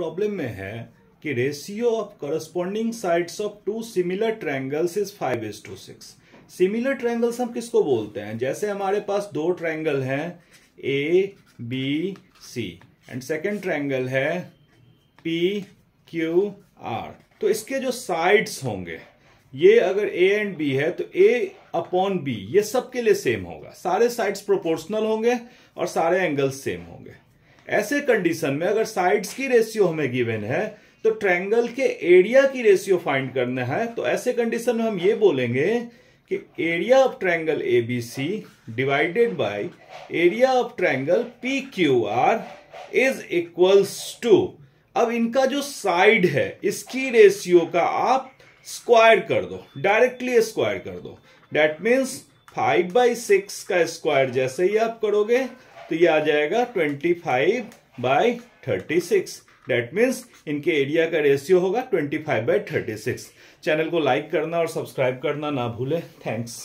Problem में है कि ratio of corresponding sides of two similar triangles is five is to six similar triangles हम किसको बोलते हैं? जैसे हमारे पास दो ट्रायंगल हैं A B C and second triangle है पी क्यू आर तो इसके जो साइड्स होंगे, ये अगर ए एंड बी है तो ए अपॉन बी ये सबके लिए सेम होगा। सारे साइड्स प्रोपोर्शनल होंगे और सारे एंगल्स सेम होंगे। ऐसे कंडीशन में अगर साइड्स की रेशियो हमें गिवन है तो ट्रायंगल के एरिया की रेशियो फाइंड करना है तो ऐसे कंडीशन में हम ये बोलेंगे कि area of triangle A B C divided by area of triangle P Q R is equals to अब इनका जो साइड है, इसकी रेशियो का आप स्क्वायर कर दो डायरेक्टली स्क्वायर कर दो। That means five by six का स्क्वायर जैसे ही आप करोगे तो ये आ जाएगा twenty five by thirty six that means इनके एरिया का रेशियो होगा twenty five by thirty six channel को लाइक करना और सब्सक्राइब करना ना भूले. थैंक्स